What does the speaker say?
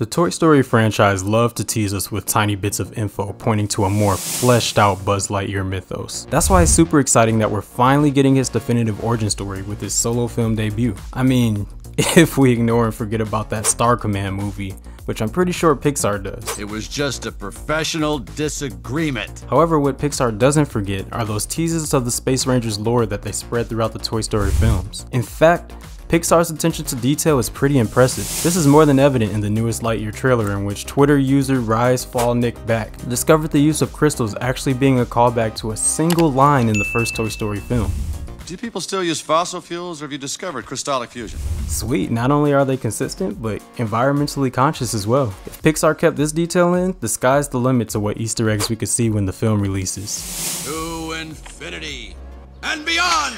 The Toy Story franchise loved to tease us with tiny bits of info pointing to a more fleshed out Buzz Lightyear mythos. That's why it's super exciting that we're finally getting his definitive origin story with his solo film debut. I mean, if we ignore and forget about that Star Command movie, which I'm pretty sure Pixar does. It was just a professional disagreement. However, what Pixar doesn't forget are those teases of the Space Rangers lore that they spread throughout the Toy Story films. In fact, Pixar's attention to detail is pretty impressive. This is more than evident in the newest Lightyear trailer in which Twitter user Rise Fall Nick Back discovered the use of crystals actually being a callback to a single line in the first Toy Story film. Do people still use fossil fuels or have you discovered crystallic fusion? Sweet, not only are they consistent, but environmentally conscious as well. If Pixar kept this detail in, the sky's the limit to what Easter eggs we could see when the film releases. To infinity and beyond!